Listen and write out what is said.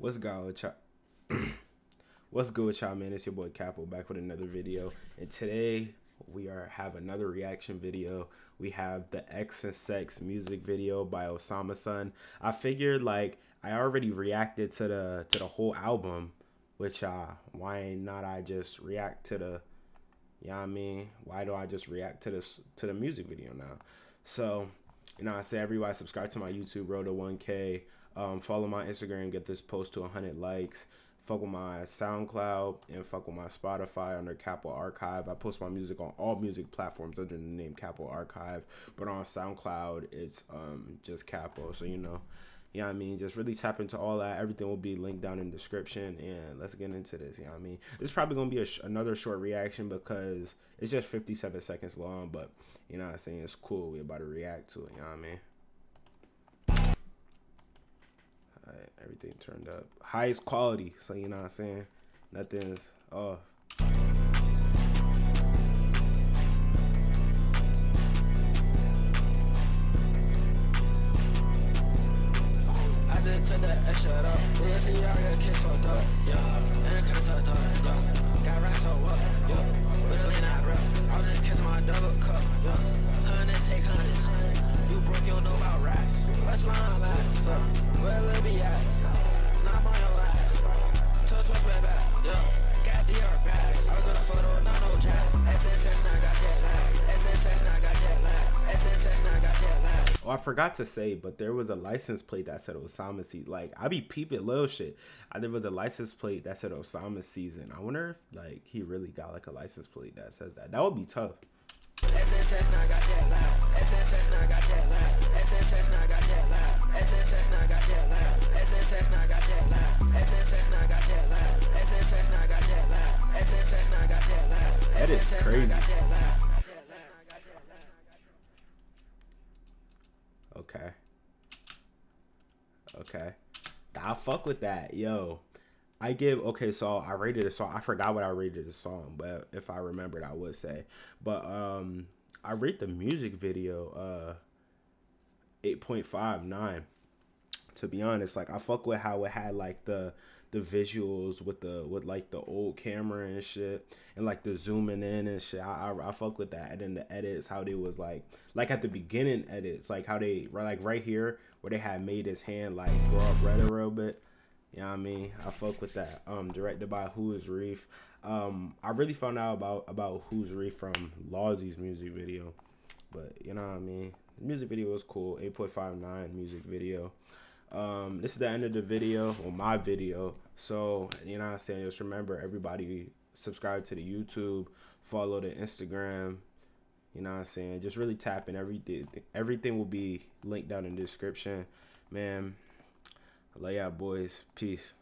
What's good with y'all? What's good with y'all, man? It's your boy Kapo back with another video, and today we are have another reaction video. We have the X and Sex music video by OsamaSon. I figured like I already reacted to the to the whole album, which uh why not I just react to the you know what I mean? Why do I just react to this to the music video now? So, you know, I say everybody subscribe to my YouTube road to 1K. Um, follow my Instagram, get this post to 100 likes. Fuck with my SoundCloud and fuck with my Spotify under Kapo Archive. I post my music on all music platforms under the name Kapo Archive, but on SoundCloud it's um, just Kapo. So you know, you know what I mean? Just really tap into all that. Everything will be linked down in the description. And let's get into this. You know what I mean? This is probably going to be sh- another short reaction because it's just 57 seconds long. But, you know what I'm saying? It's cool. We're about to react to it. You know what I mean? everything turned up. Highest quality. So you know what I'm saying? Nothing's off. Took that extra up. Yeah, see y'all got kicked fucked up. Yeah, and it cuts up, yeah. Got racks up, yeah. With a lean out. I was just kissing my double cup, yeah. Hundreds take hundreds. You broke, you don't know about racks. Much line back, yeah. Where Lil be at? Not my own ass. Touch what's way back, yeah. Got DR bags. I was in a photo, not no jack. SSS now got jet lag. SSS now got Oh, I forgot to say, but there was a license plate that said Osama season. Like I be peeping little shit. I, there was a license plate that said Osama season. I wonder if like he really got like a license plate that says that. That would be tough. That is crazy. Okay. Okay. I fuck with that, yo. I give okay, so I rated a song. I forgot what I rated the song, but if I remembered, I would say. But um, I rate the music video uh eight point five nine. To be honest, like I fuck with how it had like the the visuals with the with like the old camera and shit and like the zooming in and shit. I, I, I fuck with that. And then the edits, how they was like like at the beginning edits, like how they like right here where they had made his hand like go up red a little bit. You know what I mean? I fuck with that. Um, directed by Who is Reef. Um, I really found out about about Who's Reef from Lawsy's music video, but you know what I mean. The music video was cool. Eight point five nine music video. Um, this is the end of the video or my video. So you know what I'm saying. Just remember, everybody subscribe to the YouTube, follow the Instagram. You know what I'm saying. Just really tap in everything. Everything will be linked down in the description, man. I love y'all boys. Peace.